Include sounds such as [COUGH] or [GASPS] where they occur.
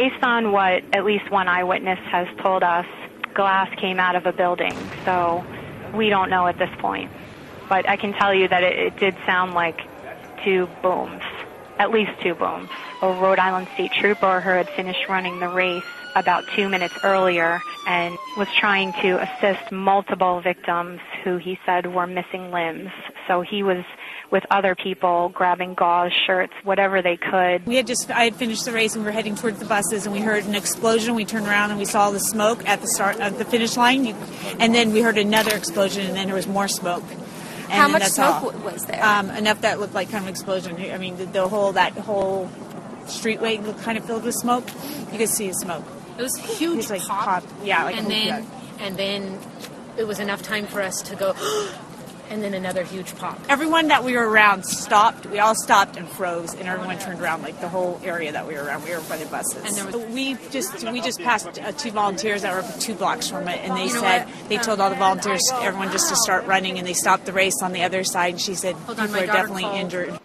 based on what at least one eyewitness has told us, glass came out of a building. So we don't know at this point. But I can tell you that it, it did sound like two booms, at least two booms. A Rhode Island State Trooper who had finished running the race about two minutes earlier and was trying to assist multiple victims who he said were missing limbs. So he was with other people grabbing gauze, shirts, whatever they could. We had just I had finished the race and we were heading towards the buses and we heard an explosion. We turned around and we saw the smoke at the start of the finish line, and then we heard another explosion and then there was more smoke. And How much smoke all. was there? Um, enough that looked like kind of an explosion. I mean, the, the whole that whole streetway looked kind of filled with smoke. You could see the smoke. It was a huge It's like pop, pop. Yeah, like and then yeah. and then it was enough time for us to go, [GASPS] and then another huge pop. Everyone that we were around stopped. We all stopped and froze, and everyone turned around. Like the whole area that we were around, we were by the buses. And there was- we just we just passed uh, two volunteers that were two blocks from it, and they You know said what? they told all the volunteers, everyone just to start running, and they stopped the race on the other side. And she said Hold on, people my are definitely called. injured.